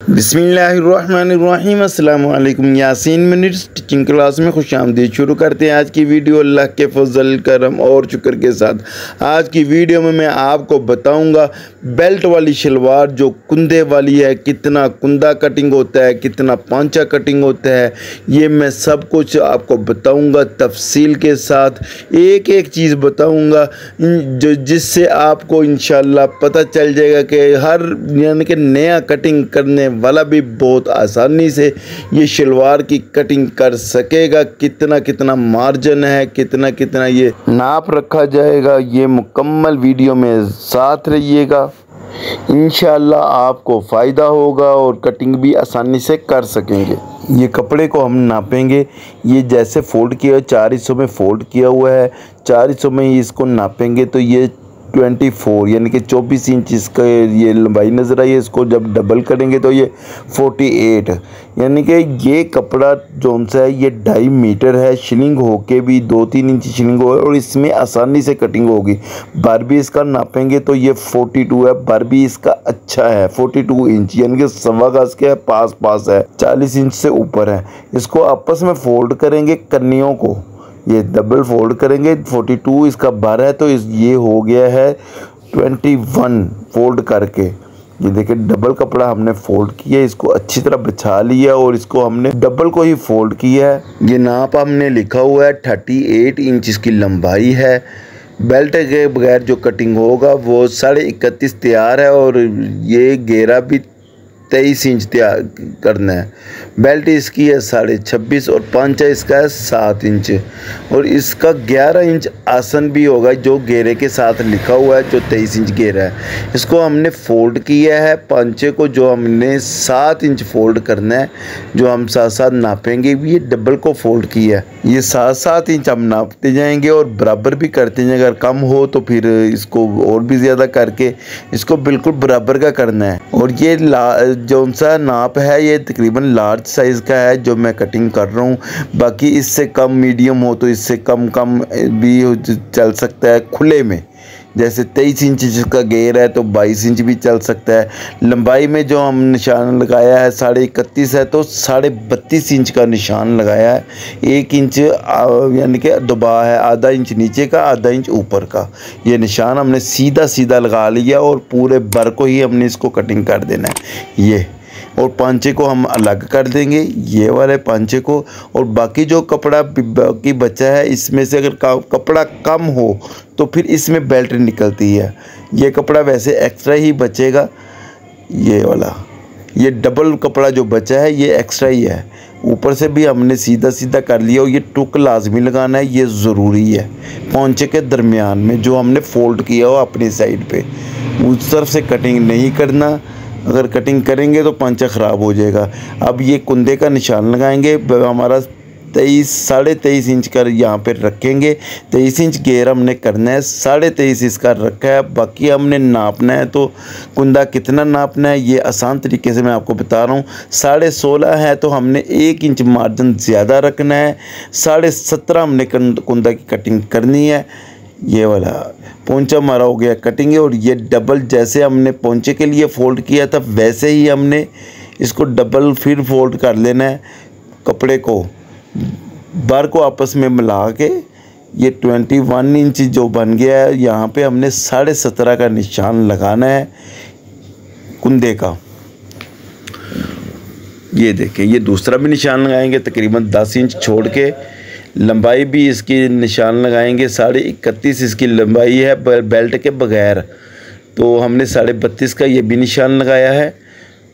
बिसमीम अल्लाम Yasin minute teaching class में खुश आमदीद शुरू करते हैं आज की वीडियो। अल्लाह के फजल, करम और शुक्र के साथ। आज की वीडियो में मैं आपको बताऊँगा बेल्ट वाली शलवार जो कुंदे वाली है, कितना कुंदा कटिंग होता है, कितना पांचा कटिंग होता है, ये मैं सब कुछ आपको बताऊँगा तफसील के साथ। एक एक चीज़ बताऊँगा, जो जिससे आपको इन पता चल जाएगा कि हर, यानी कि नया कटिंग करने वाला भी बहुत आसानी से ये शलवार की कटिंग कर सकेगा। कितना कितना मार्जिन है, कितना कितना ये नाप रखा जाएगा, ये मुकम्मल वीडियो में साथ रहिएगा। इन आपको फ़ायदा होगा और कटिंग भी आसानी से कर सकेंगे। ये कपड़े को हम नापेंगे। ये जैसे फ़ोल्ड किया, चार हिस्सों में फ़ोल्ड किया हुआ है। चार हिस्सों में इसको नापेंगे तो ये ट्वेंटी फोर, यानी कि चौबीस इंच इसका ये लंबाई नज़र आई है, इसको जब डबल करेंगे तो ये फोर्टी एट यानी कि ये कपड़ा जो सा है, ये ढाई मीटर है शिलिंग होके भी दो तीन इंच शिलिंग हो और इसमें आसानी से कटिंग होगी। बार भी इसका नापेंगे तो ये फोर्टी टू है बार भी इसका अच्छा है फोर्टी टू इंच, यानी कि सवा गज के पास पास है, चालीस इंच से ऊपर है। इसको आपस में फोल्ड करेंगे कन्नियों को। ये डबल फोल्ड करेंगे। 42 इसका बारह है तो इस, ये हो गया है 21 फोल्ड करके। ये देखिए डबल कपड़ा हमने फोल्ड किया, इसको अच्छी तरह बिछा लिया और इसको हमने डबल को ही फोल्ड किया है। ये नाप हमने लिखा हुआ है 38 इंच इसकी लंबाई है। बेल्ट के बगैर जो कटिंग होगा, वो साढ़े इकतीस तैयार है और ये घेरा भी तेईस इंच तैयार करना है। बेल्ट इसकी है साढ़े छब्बीस और पांचा इसका है सात इंच। और इसका ग्यारह इंच आसन भी होगा जो घेरे के साथ लिखा हुआ है, जो तेईस इंच घेरा है। इसको हमने फोल्ड किया है पांचे को, जो हमने सात इंच फोल्ड करना है, जो हम साथ साथ नापेंगे, ये डबल को फोल्ड किया है। ये सात सात इंच हम नापते जाएँगे और बराबर भी करते जाएँगे। अगर कम हो तो फिर इसको और भी ज़्यादा करके इसको बिल्कुल बराबर का करना है। और ये जो सा नाप है, ये तकरीबन लार्ज साइज़ का है, जो मैं कटिंग कर रहा हूँ। बाकी इससे कम मीडियम हो तो इससे कम कम भी चल सकता है खुले में। जैसे तेईस इंच जिसका गेयर है तो बाईस इंच भी चल सकता है। लंबाई में जो हम निशान लगाया है, साढ़े इकतीस है तो साढ़े बत्तीस इंच का निशान लगाया है। एक इंच यानी कि दबा है, आधा इंच नीचे का, आधा इंच ऊपर का। ये निशान हमने सीधा सीधा लगा लिया और पूरे बर को ही हमने इसको कटिंग कर देना है। ये और पांचे को हम अलग कर देंगे, ये वाले पांचे को। और बाकी जो कपड़ा बाकी बचा है, इसमें से अगर कपड़ा कम हो तो फिर इसमें बेल्ट निकलती है। ये कपड़ा वैसे एक्स्ट्रा ही बचेगा। ये वाला, ये डबल कपड़ा जो बचा है, ये एक्स्ट्रा ही है। ऊपर से भी हमने सीधा सीधा कर लिया और ये टुक लाजमी लगाना है, ये ज़रूरी है। पहुँचे के दरमियान में जो हमने फोल्ड किया हो अपनी साइड पे, उस तरफ़ से कटिंग नहीं करना। अगर कटिंग करेंगे तो पंचा ख़राब हो जाएगा। अब ये कुंदे का निशान लगाएँगे हमारा तेईस, साढ़े तेईस इंच का यहाँ पर रखेंगे। तेईस इंच गेयर हमने करना है, साढ़े तेईस इसका रखा है। बाकी हमने नापना है तो कुंदा कितना नापना है, ये आसान तरीके से मैं आपको बता रहा हूँ। साढ़े सोलह है तो हमने एक इंच मार्जिन ज़्यादा रखना है। साढ़े सत्रह हमने कुंदा की कटिंग करनी है। ये वाला पोंचा मारा हो गया कटिंग है और ये डबल जैसे हमने पोंचे के लिए फ़ोल्ड किया था, वैसे ही हमने इसको डबल फिर फोल्ड कर लेना है कपड़े को। बार को आपस में मिला के ये ट्वेंटी वन इंच जो बन गया है, यहाँ पे हमने साढ़े सत्रह का निशान लगाना है कुंदे का। ये देखें, ये दूसरा भी निशान लगाएँगे, तकरीबन दस इंच छोड़ के लंबाई भी इसकी निशान लगाएँगे, साढ़े इकतीस इसकी लंबाई है बेल्ट के बगैर। तो हमने साढ़े बत्तीस का ये भी निशान लगाया है।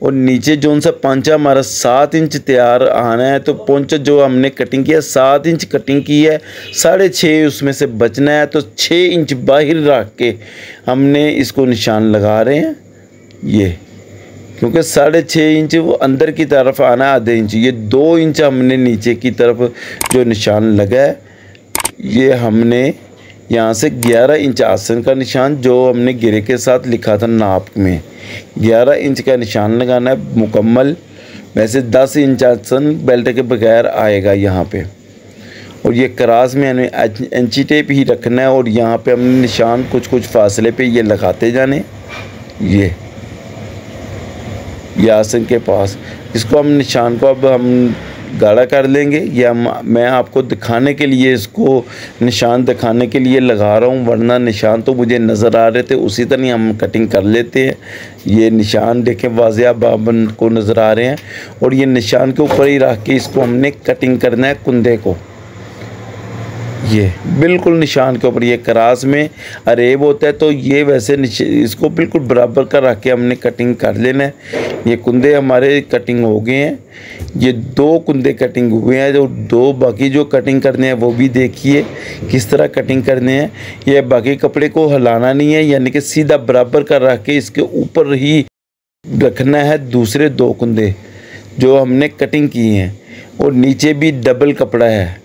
और नीचे जो सा पांचा हमारा सात इंच तैयार आना है तो पोंचा जो हमने कटिंग किया, सात इंच कटिंग की है। साढ़े छः उसमें से बचना है तो छः इंच बाहर रख के हमने इसको निशान लगा रहे हैं। ये। क्योंकि साढ़े छः इंच वो अंदर की तरफ़ आना आधे इंच, ये दो इंच हमने नीचे की तरफ़ जो निशान लगा है, ये हमने यहाँ से 11 इंच आसन का निशान जो हमने गिरे के साथ लिखा था नाप में। 11 इंच का निशान लगाना है मुकम्मल, वैसे 10 इंच आसन बेल्ट के बगैर आएगा यहाँ पे। और ये क्रास में हमें इंची टेप ही रखना है और यहाँ पे हमने निशान कुछ कुछ फासले पे ये लगाते जाने, ये। यासन के पास। इसको हम निशान को अब हम गाढ़ा कर लेंगे। या मैं आपको दिखाने के लिए इसको निशान दिखाने के लिए लगा रहा हूँ, वरना निशान तो मुझे नज़र आ रहे थे, उसी तरह हम कटिंग कर लेते हैं। ये निशान देखें, वाजिया बाबन को नज़र आ रहे हैं। और ये निशान के ऊपर ही रख के इसको हमने कटिंग करना है कुंदे को। ये। बिल्कुल निशान के ऊपर, ये करास में अरेब होता है तो ये वैसे इसको बिल्कुल बराबर का रख के हमने कटिंग कर लेना है। ये कुंदे हमारे कटिंग हो गए हैं। ये दो कुंदे कटिंग हुए हैं, जो दो बाकी जो कटिंग करने हैं, वो भी देखिए किस तरह कटिंग करने हैं। ये बाकी कपड़े को हिलाना नहीं है, यानी कि सीधा बराबर का रख के इसके ऊपर ही रखना है दूसरे दो कुंदे, जो हमने कटिंग की हैं। और नीचे भी डबल कपड़ा है।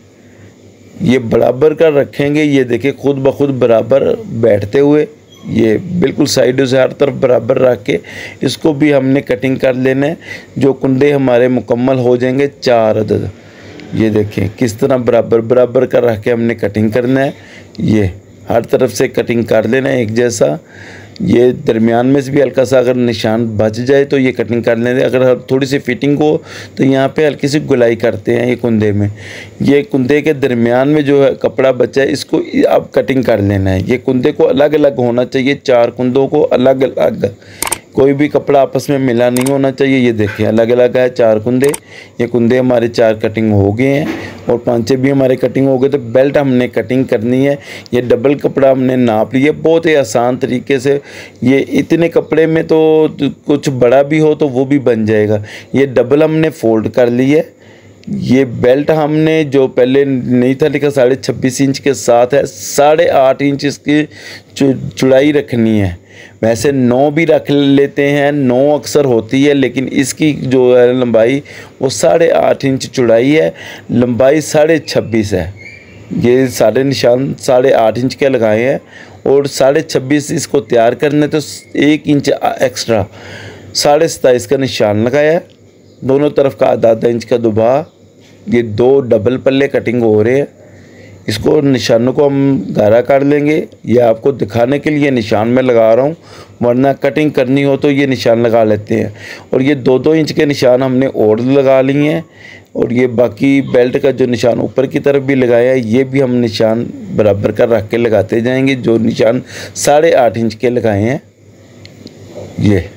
ये बराबर का रखेंगे, ये देखिए खुद ब खुद बराबर बैठते हुए, ये बिल्कुल साइडों से हर तरफ़ बराबर रख के इसको भी हमने कटिंग कर लेना है, जो कुंडे हमारे मुकम्मल हो जाएँगे चार अदद। ये देखें किस तरह बराबर बराबर का रख के हमने कटिंग करना है, ये हर तरफ़ से कटिंग कर लेना है एक जैसा। ये दरमियान में से भी हल्का सा अगर निशान बच जाए तो ये कटिंग कर लेते अगर थोड़ी सी फिटिंग हो तो यहाँ पे हल्की सी गुलाई करते हैं ये कुंदे में। ये कुंदे के दरमियान में जो है कपड़ा बचा है, इसको अब कटिंग कर लेना है। ये कुंदे को अलग अलग होना चाहिए, चार कुंदों को अलग अलग कोई भी कपड़ा आपस में मिला नहीं होना चाहिए। ये देखें अलग अलग है, चार कुंदे। ये कुंदे हमारे चार कटिंग हो गए हैं और पांचे भी हमारे कटिंग हो गए तो बेल्ट हमने कटिंग करनी है। ये डबल कपड़ा हमने नाप लिया। बहुत ही आसान तरीके से ये इतने कपड़े में तो कुछ बड़ा भी हो तो वो भी बन जाएगा। ये डबल हमने फोल्ड कर ली है। ये बेल्ट हमने जो पहले नहीं था लिखा, साढ़े छब्बीस इंच के साथ है, साढ़े आठ इंच इसकी चुड़ाई रखनी है। वैसे नौ भी रख लेते हैं, नौ अक्सर होती है, लेकिन इसकी जो है लंबाई वो साढ़े आठ इंच चौड़ाई है, लंबाई साढ़े छब्बीस है। ये सारे निशान साढ़े आठ इंच के लगाए हैं और साढ़े छब्बीस इसको तैयार करने तो एक इंच एक्स्ट्रा, साढ़े सताईस का निशान लगाया है। दोनों तरफ़ का आधा आधा इंच का दुबा, ये दो डबल पल्ले कटिंग हो रहे हैं। इसको निशानों को हम गारा कर लेंगे। ये आपको दिखाने के लिए निशान में लगा रहा हूँ, वरना कटिंग करनी हो तो ये निशान लगा लेते हैं। और ये दो दो इंच के निशान हमने और लगा लिए हैं। और ये बाकी बेल्ट का जो निशान ऊपर की तरफ़ भी लगाया है, ये भी हम निशान बराबर कर रख के लगाते जाएँगे, जो निशान साढ़े आठ इंच के लगाए हैं। ये।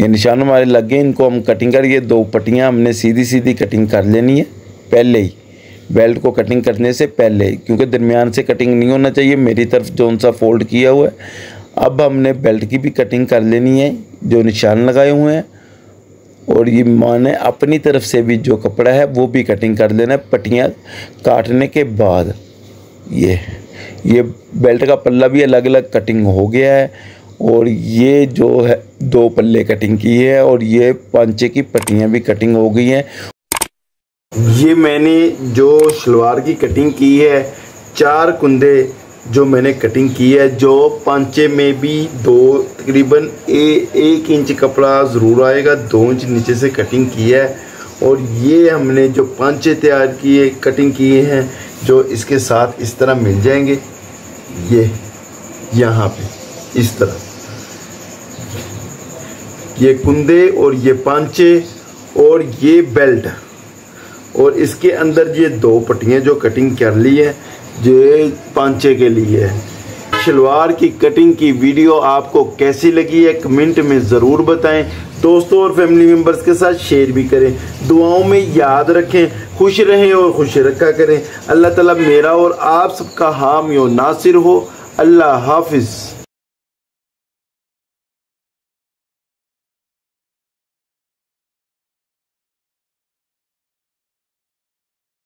ये निशान हमारे लग गए, इनको हम कटिंग कर, ये दो पट्टियाँ हमने सीधी सीधी कटिंग कर लेनी है, पहले ही। बेल्ट को कटिंग करने से पहले, क्योंकि दरमियान से कटिंग नहीं होना चाहिए, मेरी तरफ़ जो सा फोल्ड किया हुआ है। अब हमने बेल्ट की भी कटिंग कर लेनी है, जो निशान लगाए हुए हैं। और ये माने अपनी तरफ़ से भी जो कपड़ा है, वो भी कटिंग कर लेना है, पट्टियाँ काटने के बाद। ये ये बेल्ट का पल्ला भी अलग अलग कटिंग हो गया है, और ये जो है, दो पल्ले कटिंग की है, और ये पांचे की पट्टियाँ भी कटिंग हो गई हैं। ये मैंने जो शलवार की कटिंग की है, चार कुंदे जो मैंने कटिंग की है, जो पांचे में भी दो, तकरीबन ए, एक इंच कपड़ा ज़रूर आएगा, दो इंच नीचे से कटिंग की है। और ये हमने जो पांचे तैयार किए कटिंग किए हैं, जो इसके साथ इस तरह मिल जाएँगे। ये, यहाँ पे, इस तरह। ये कुंदे और ये पांचे और ये बेल्ट और इसके अंदर ये दो पट्टियाँ जो कटिंग कर ली है, ये पांचे के लिए है। शलवार की कटिंग की वीडियो आपको कैसी लगी है, कमेंट में ज़रूर बताएँ। दोस्तों और फैमिली मेंबर्स के साथ शेयर भी करें। दुआओं में याद रखें, खुश रहें और खुश रखा करें। अल्लाह ताला मेरा और आप सबका हामी और नासिर हो। अल्लाह हाफिज़।